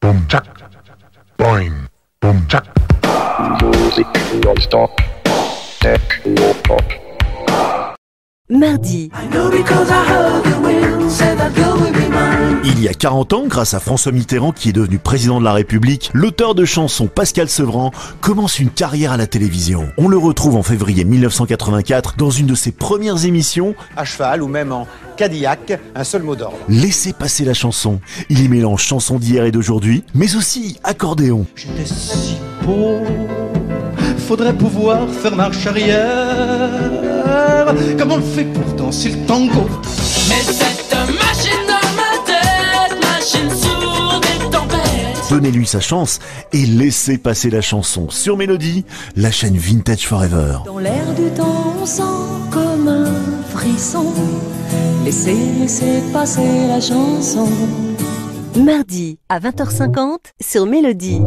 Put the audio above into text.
Boom chuck. Boing. Boom chuck. Music non-stop. Techno pop. Mardi. I know because I heard the wind said that girl would be Il y a 40 ans, grâce à François Mitterrand qui est devenu président de la République, l'auteur de chansons Pascal Sevran commence une carrière à la télévision. On le retrouve en février 1984 dans une de ses premières émissions, à cheval ou même en Cadillac, un seul mot d'ordre. Laissez passer la chanson. Il y mélange chansons d'hier et d'aujourd'hui, mais aussi accordéon. J'étais si beau, faudrait pouvoir faire marche arrière, comme on le fait pour danser le tango. Mais Donnez-lui sa chance et laissez passer la chanson sur Mélodie, la chaîne Vintage Forever. dans l'air du temps, on sent comme un frisson. Laissez, laissez passer la chanson. Mardi à 20h50 sur Mélodie.